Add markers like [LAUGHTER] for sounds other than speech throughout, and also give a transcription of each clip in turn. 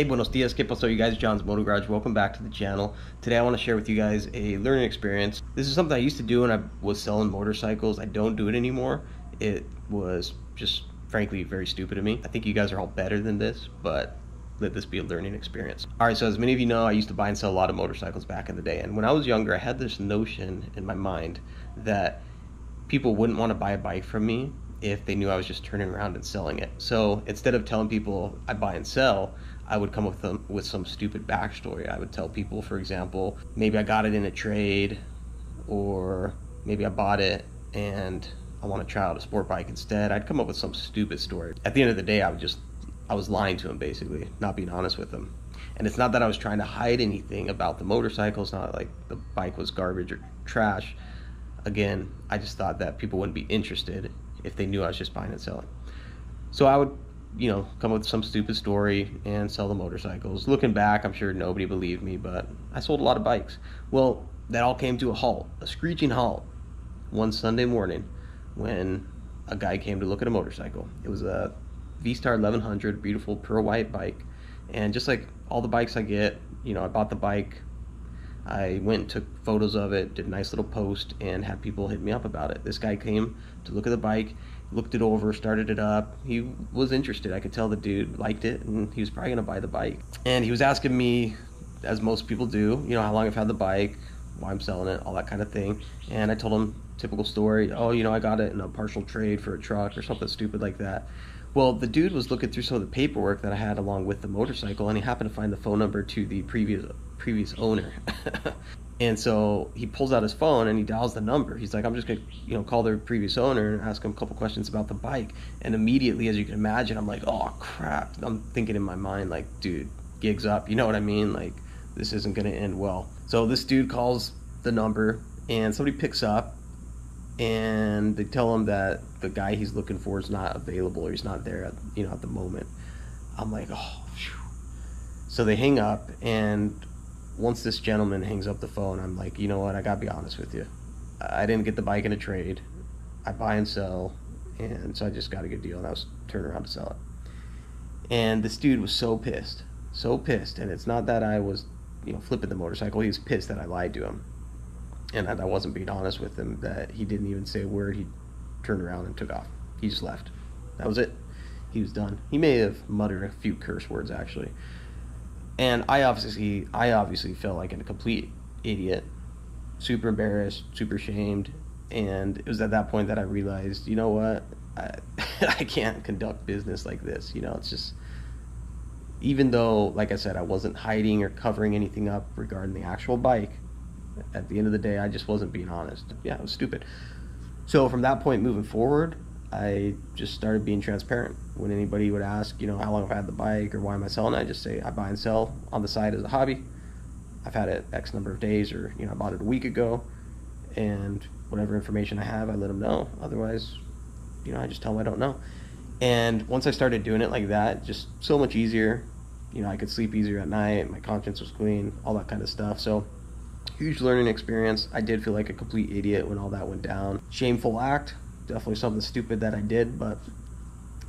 Hey, buenos dias, ¿qué pasó, you guys? Jon's Moto Garage. Welcome back to the channel. Today I want to share with you guys a learning experience. This is something I used to do when I was selling motorcycles. I don't do it anymore. It was just, frankly, very stupid of me. I think you guys are all better than this, but let this be a learning experience. All right, so as many of you know, I used to buy and sell a lot of motorcycles back in the day. And when I was younger, I had this notion in my mind that people wouldn't want to buy a bike from me if they knew I was just turning around and selling it. So instead of telling people I buy and sell, I would come with them with some stupid backstory. I would tell people, for example, maybe I got it in a trade, or maybe I bought it and I want to try out a sport bike instead. I'd come up with some stupid story. At the end of the day, I would just I was lying to them basically, not being honest with them. And it's not that I was trying to hide anything about the motorcycle. It's not like the bike was garbage or trash. Again, I just thought that people wouldn't be interested if they knew I was just buying and selling. So I would, you know, come up with some stupid story and sell the motorcycles. Looking back, I'm sure nobody believed me, but I sold a lot of bikes. Well, that all came to a halt, a screeching halt, one Sunday morning when a guy came to look at a motorcycle. It was a V-Star 1100, beautiful pearl white bike. And just like all the bikes I get, you know, I bought the bike, I went and took photos of it, did a nice little post, and had people hit me up about it. This guy came to look at the bike, looked it over, started it up. He was interested. I could tell the dude liked it, and he was probably gonna buy the bike. And he was asking me, as most people do, you know, how long I've had the bike, why I'm selling it, all that kind of thing. And I told him typical story. Oh, you know, I got it in a partial trade for a truck or something stupid like that. Well, the dude was looking through some of the paperwork that I had along with the motorcycle, and he happened to find the phone number to the previous previous owner. [LAUGHS] and so he pulls out his phone and he dials the number. He's like, I'm just gonna, you know, call their previous owner and ask him a couple questions about the bike. And immediately, as you can imagine, I'm like, oh crap. I'm thinking in my mind, like, dude, gigs up. You know what I mean? Like, this isn't gonna end well. So this dude calls the number and somebody picks up and they tell him that the guy he's looking for is not available or he's not there at, you know at the moment i'm like oh phew. so they hang up and once this gentleman hangs up the phone i'm like you know what i gotta be honest with you i didn't get the bike in a trade i buy and sell and so i just got a good deal and i was turning around to sell it and this dude was so pissed so pissed and it's not that i was you know flipping the motorcycle he was pissed that i lied to him and I wasn't being honest with him that he didn't even say a word. He turned around and took off. He just left. That was it. He was done. He may have muttered a few curse words actually. And I obviously I obviously felt like a complete idiot, super embarrassed, super shamed, and it was at that point that I realized, you know what? I, [LAUGHS] I can't conduct business like this. You know, it's just even though like I said I wasn't hiding or covering anything up regarding the actual bike, at the end of the day, I just wasn't being honest. Yeah, it was stupid. So from that point moving forward, I just started being transparent. When anybody would ask, you know, how long have I've had the bike or why am I selling I just say I buy and sell on the side as a hobby. I've had it X number of days, or you know, I bought it a week ago, and whatever information I have, I let them know. Otherwise, you know, I just tell them I don't know. And once I started doing it like that, just so much easier. You know, I could sleep easier at night. My conscience was clean, all that kind of stuff. So huge learning experience. I did feel like a complete idiot when all that went down. Shameful act, definitely something stupid that I did, but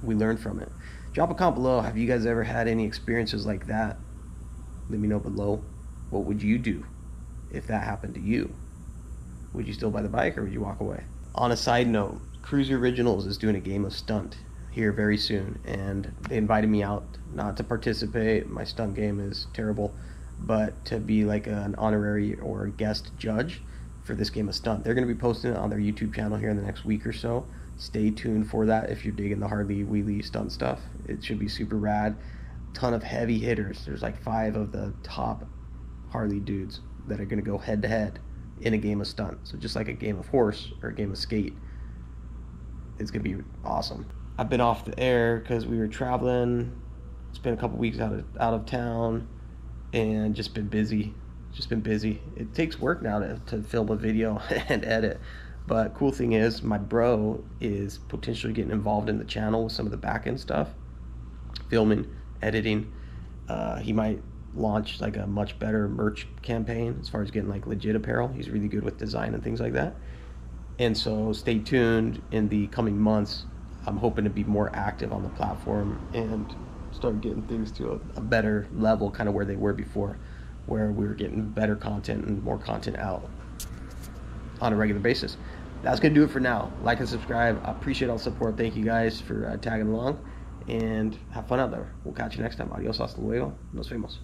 we learned from it. Drop a comment below. Have you guys ever had any experiences like that? Let me know below. What would you do if that happened to you? Would you still buy the bike or would you walk away? On a side note, Kruesi Originals is doing a game of stunt here very soon, and they invited me out not to participate. My stunt game is terrible but to be like an honorary or guest judge for this game of stunt. They're going to be posting it on their YouTube channel here in the next week or so. Stay tuned for that if you're digging the Harley wheelie stunt stuff. It should be super rad. Ton of heavy hitters. There's like five of the top Harley dudes that are going to go head to head in a game of stunt. So just like a game of horse or a game of skate, it's going to be awesome. I've been off the air because we were traveling. It's been a couple weeks out of out of town and just been busy. Just been busy. It takes work now to, to film a video [LAUGHS] and edit. But cool thing is, my bro is potentially getting involved in the channel with some of the back end stuff, filming, editing. Uh, he might launch like a much better merch campaign as far as getting like legit apparel. He's really good with design and things like that. And so stay tuned in the coming months. I'm hoping to be more active on the platform and start getting things to a, a better level, kind of where they were before, where we were getting better content and more content out on a regular basis. That's going to do it for now. Like and subscribe. I appreciate all the support. Thank you guys for uh, tagging along and have fun out there. We'll catch you next time. Adios, hasta luego. Nos vemos.